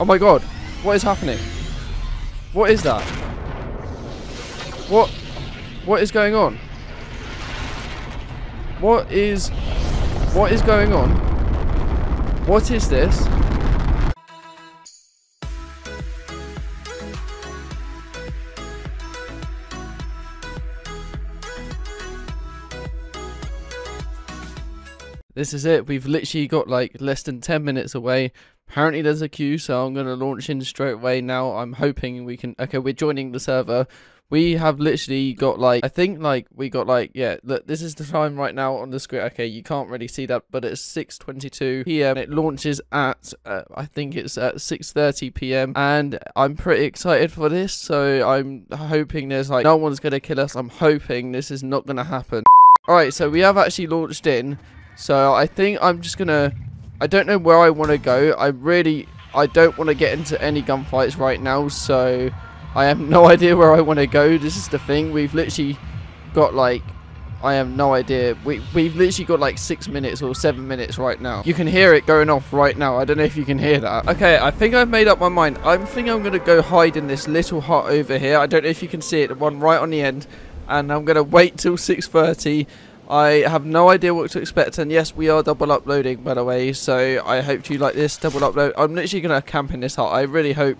Oh my god. What is happening? What is that? What? What is going on? What is... What is going on? What is this? This is it. We've literally got like less than 10 minutes away. Apparently there's a queue, so I'm going to launch in straight away now. I'm hoping we can... Okay, we're joining the server. We have literally got like... I think like we got like... Yeah, look, this is the time right now on the screen. Okay, you can't really see that, but it's 6.22 p.m. It launches at... Uh, I think it's at 6.30 p.m. And I'm pretty excited for this, so I'm hoping there's like... No one's going to kill us. I'm hoping this is not going to happen. Alright, so we have actually launched in. So I think I'm just gonna I don't know where I want to go. I really I don't want to get into any gunfights right now so I have no idea where I want to go. This is the thing. We've literally got like I have no idea. We, we've literally got like six minutes or seven minutes right now. You can hear it going off right now. I don't know if you can hear that. Okay I think I've made up my mind. I think I'm gonna go hide in this little hut over here. I don't know if you can see it the one right on the end. And I'm gonna wait till 6:30 I have no idea what to expect, and yes, we are double uploading, by the way, so I hope you like this double upload. I'm literally going to camp in this hut. I really hope...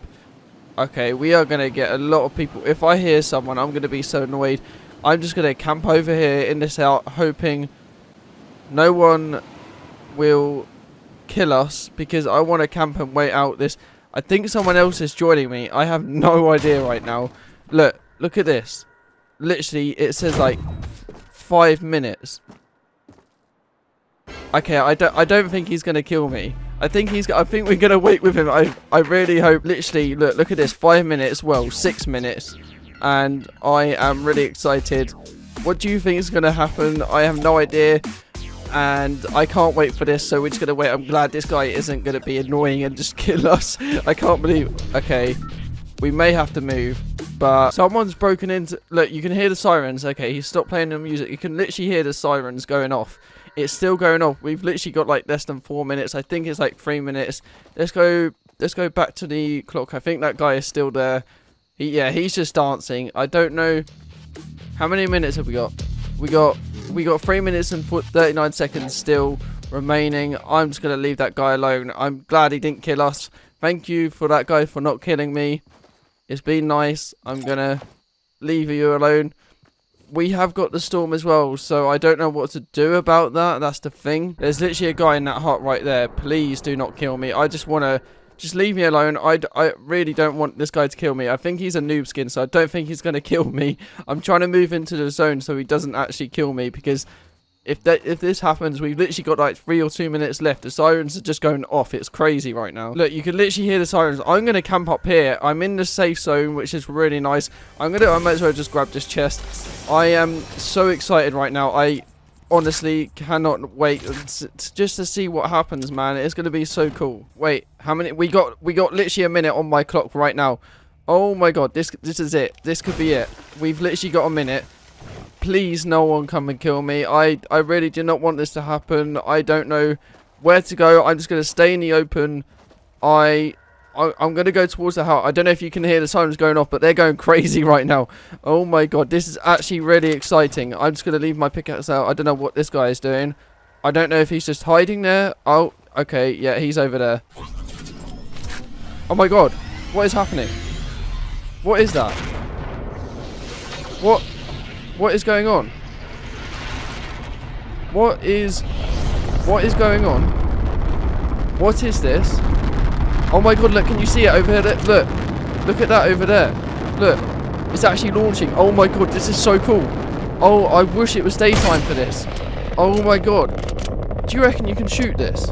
Okay, we are going to get a lot of people. If I hear someone, I'm going to be so annoyed. I'm just going to camp over here in this hut, hoping no one will kill us, because I want to camp and wait out this... I think someone else is joining me. I have no idea right now. Look, look at this. Literally, it says like five minutes. Okay, I don't I don't think he's gonna kill me. I think he's I think we're gonna wait with him. I I really hope literally look look at this five minutes, well six minutes. And I am really excited. What do you think is gonna happen? I have no idea. And I can't wait for this, so we're just gonna wait. I'm glad this guy isn't gonna be annoying and just kill us. I can't believe okay. We may have to move. But someone's broken into... Look, you can hear the sirens. Okay, he stopped playing the music. You can literally hear the sirens going off. It's still going off. We've literally got like less than four minutes. I think it's like three minutes. Let's go... Let's go back to the clock. I think that guy is still there. He, yeah, he's just dancing. I don't know... How many minutes have we got? We got... We got three minutes and 39 seconds still remaining. I'm just going to leave that guy alone. I'm glad he didn't kill us. Thank you for that guy for not killing me. It's been nice. I'm going to leave you alone. We have got the storm as well, so I don't know what to do about that. That's the thing. There's literally a guy in that hut right there. Please do not kill me. I just want to... Just leave me alone. I, I really don't want this guy to kill me. I think he's a noob skin, so I don't think he's going to kill me. I'm trying to move into the zone so he doesn't actually kill me because if that if this happens, we've literally got like three or two minutes left. The sirens are just going off. It's crazy right now. Look, you can literally hear the sirens. I'm going to camp up here. I'm in the safe zone, which is really nice. I'm going to, I might as well just grab this chest. I am so excited right now. I honestly cannot wait just to see what happens, man. It's going to be so cool. Wait, how many? We got, we got literally a minute on my clock right now. Oh my god, this, this is it. This could be it. We've literally got a minute. Please, no one come and kill me. I, I really do not want this to happen. I don't know where to go. I'm just going to stay in the open. I, I am going to go towards the house. I don't know if you can hear the sirens going off, but they're going crazy right now. Oh my god, this is actually really exciting. I'm just going to leave my pickaxe out. I don't know what this guy is doing. I don't know if he's just hiding there. Oh, okay. Yeah, he's over there. Oh my god. What is happening? What is that? What? What is going on? What is... What is going on? What is this? Oh my god, look, can you see it over there? Look. Look at that over there. Look. It's actually launching. Oh my god, this is so cool. Oh, I wish it was daytime for this. Oh my god. Do you reckon you can shoot this?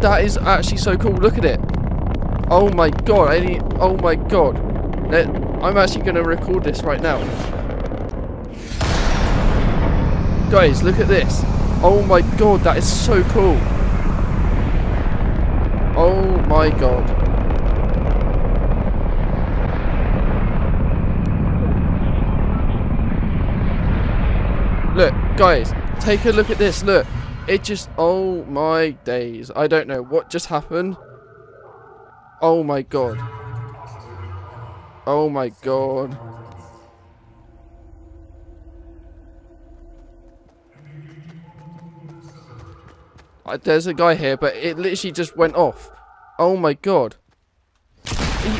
That is actually so cool. Look at it. Oh my god. I need, oh my god. I'm actually going to record this right now. Guys, look at this. Oh my god, that is so cool. Oh my god. Look, guys, take a look at this. Look, it just, oh my days. I don't know what just happened. Oh my god. Oh my god. Uh, there's a guy here, but it literally just went off. Oh my god.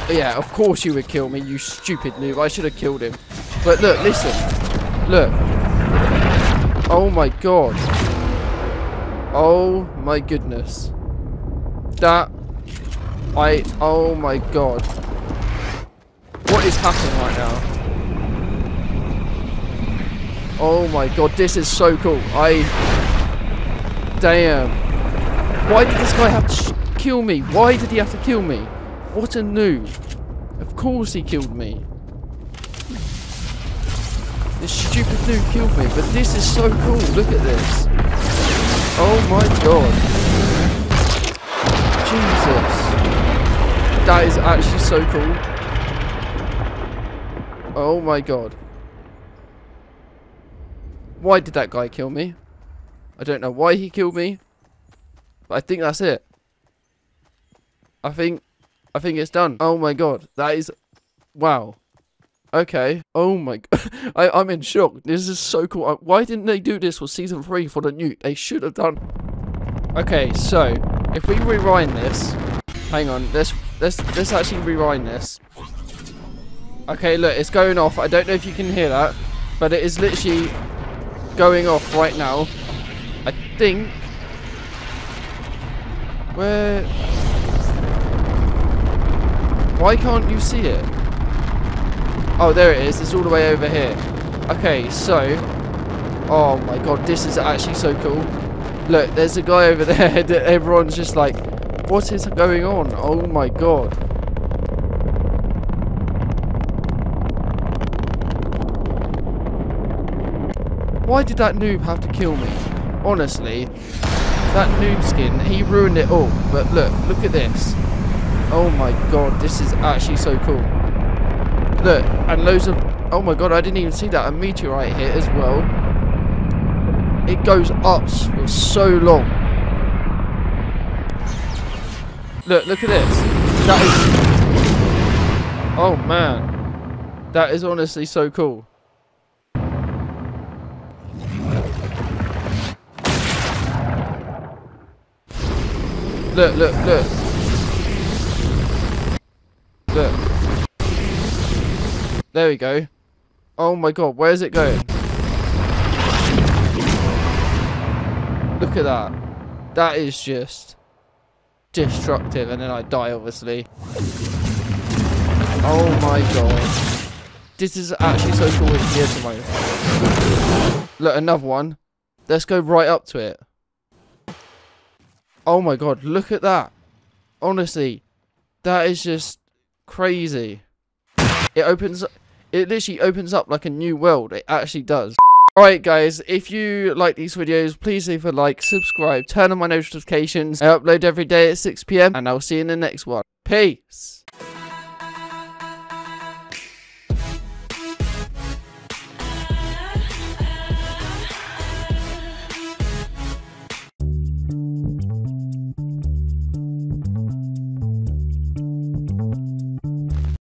Yeah, of course you would kill me, you stupid noob. I should have killed him. But look, listen. Look. Oh my god. Oh my goodness. That I oh my god. What is happening right now? Oh my god, this is so cool. I Damn. Why did this guy have to kill me? Why did he have to kill me? What a noob. Of course he killed me. This stupid noob killed me, but this is so cool. Look at this. Oh my god. Jesus. That is actually so cool. Oh my god. Why did that guy kill me? I don't know why he killed me. But I think that's it. I think I think it's done. Oh my god. That is wow. Okay. Oh my god. I, I'm in shock. This is so cool. I, why didn't they do this for season 3 for the nuke? They should have done. Okay, so if we rewind this, hang on, let's let's let's actually rewind this. Okay, look, it's going off. I don't know if you can hear that, but it is literally going off right now. I think where why can't you see it? Oh, there it is. It's all the way over here. Okay, so oh my god, this is actually so cool. Look, there's a guy over there that everyone's just like, what is going on? Oh my god. Why did that noob have to kill me? Honestly, that noob skin, he ruined it all. But look, look at this. Oh my god, this is actually so cool. Look, and loads of... Oh my god, I didn't even see that. A meteorite here as well. It goes up for so long. Look, look at this. That is... Oh man. That is honestly so cool. Look, look, look. Look. There we go. Oh my god, where is it going? Look at that. That is just destructive and then I die obviously. Oh my god. This is actually so cool my Look, another one. Let's go right up to it. Oh my god, look at that. Honestly, that is just crazy. It opens, it literally opens up like a new world. It actually does. Alright guys, if you like these videos, please leave a like, subscribe, turn on my notifications. I upload every day at 6pm and I'll see you in the next one. Peace.